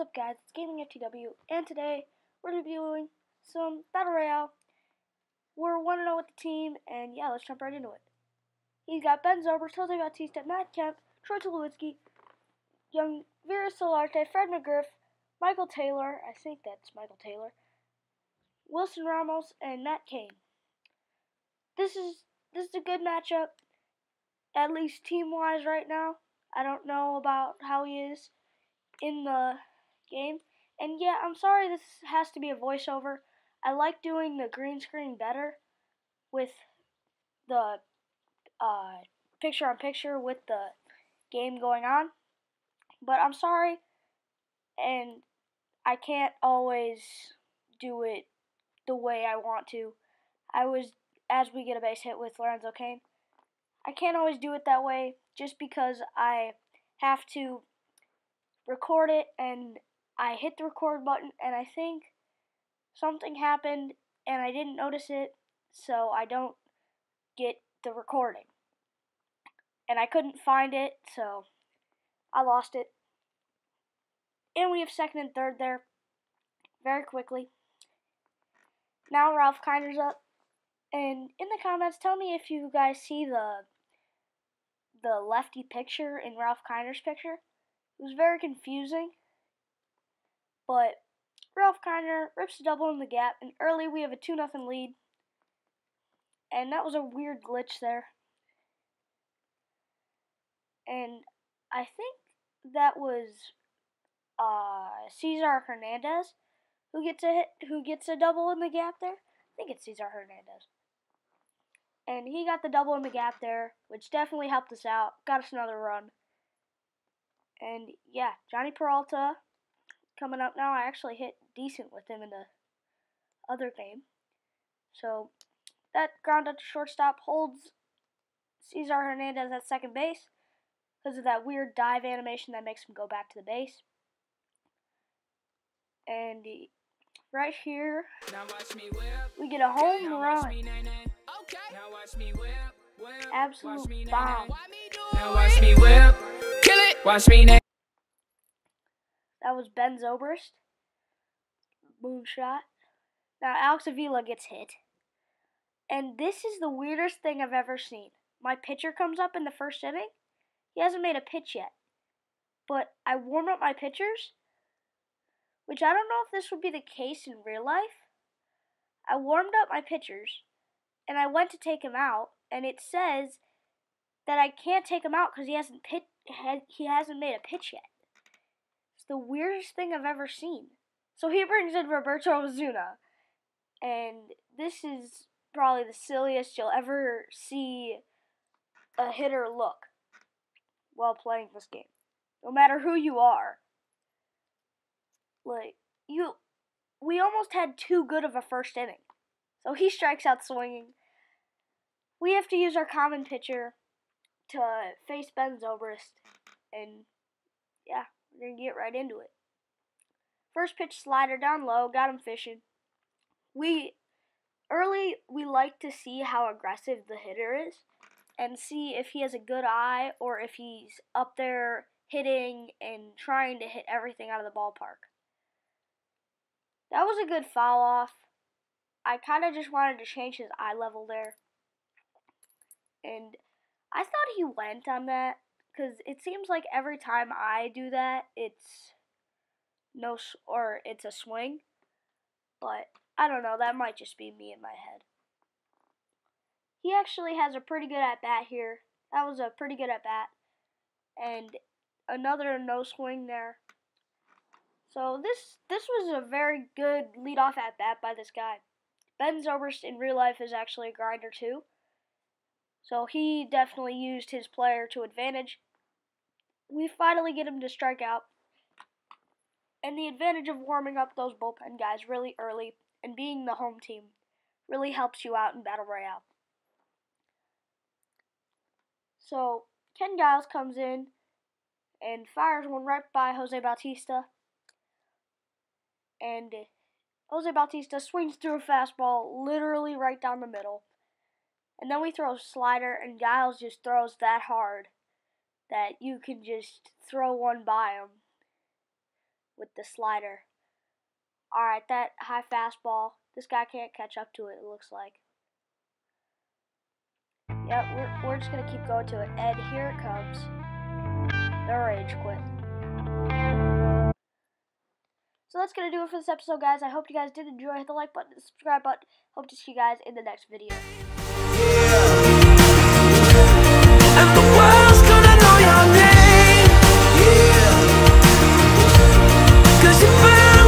What's up guys, it's Gaming FTW, and today we're reviewing some Battle Royale. We're 1-0 with the team, and yeah, let's jump right into it. He's got Ben Zobrist, Jose Bautista, Matt Kemp, Troy Tulowitzki, Young Vera Solarte, Fred McGriff, Michael Taylor, I think that's Michael Taylor, Wilson Ramos, and Matt Cain. This is this is a good matchup, at least team-wise right now. I don't know about how he is in the game. And yeah, I'm sorry this has to be a voiceover. I like doing the green screen better with the uh, picture on picture with the game going on. But I'm sorry, and I can't always do it the way I want to. I was, as we get a base hit with Lorenzo Cain, I can't always do it that way just because I have to record it and I hit the record button and I think something happened and I didn't notice it so I don't get the recording. And I couldn't find it so I lost it. And we have second and third there very quickly. Now Ralph Kiner up. And in the comments, tell me if you guys see the the lefty picture in Ralph Kiner's picture. It was very confusing. But Ralph Kiner rips a double in the gap, and early we have a 2 0 lead. And that was a weird glitch there. And I think that was uh, Cesar Hernandez who gets a hit, who gets a double in the gap there. I think it's Cesar Hernandez. And he got the double in the gap there, which definitely helped us out. Got us another run. And yeah, Jhonny Peralta coming up now. I actually hit decent with him in the other game. So that ground out to shortstop holds Cesar Hernandez at second base because of that weird dive animation that makes him go back to the base. And right here, we get a home run. Absolute bomb. Now watch me whip. Kill it. Watch me now. That was Ben Zobrist. Moonshot. Now Alex Avila gets hit. And this is the weirdest thing I've ever seen. My pitcher comes up in the first inning. He hasn't made a pitch yet. But I warm up my pitchers, which I don't know if this would be the case in real life. I warmed up my pitchers, and I went to take him out, and it says that I can't take him out because he hasn't pit he hasn't made a pitch yet. The weirdest thing I've ever seen. So he brings in Roberto Osuna, and this is probably the silliest you'll ever see a hitter look while playing this game. No matter who you are. Like, you. We almost had too good of a first inning. So he strikes out swinging. We have to use our common pitcher to face Ben Zobrist. And yeah, we're going to get right into it. First pitch slider down low, got him fishing. We early we like to see how aggressive the hitter is and see if he has a good eye or if he's up there hitting and trying to hit everything out of the ballpark. That was a good foul off. I kind of just wanted to change his eye level there. And I thought he went on that because it seems like every time I do that, it's no or it's a swing. But I don't know. That might just be me in my head. He actually has a pretty good at bat here. That was a pretty good at bat, and another no swing there. So this this was a very good leadoff at bat by this guy. Ben Zobrist in real life is actually a grinder too. So he definitely used his player to advantage. We finally get him to strike out. And the advantage of warming up those bullpen guys really early and being the home team really helps you out in Battle Royale. So Ken Giles comes in and fires one right by Jose Bautista. And Jose Bautista swings through a fastball literally right down the middle. And then we throw a slider, and Giles just throws that hard that you can just throw one by him. with the slider. Alright, that high fastball. This guy can't catch up to it, it looks like. Yep, we're, we're just to keep going to it. And here it comes. The rage quit. So that's to do it for this episode, guys. I hope you guys did enjoy. Hit the like button, the subscribe button. Hope to see you guys in the next video. en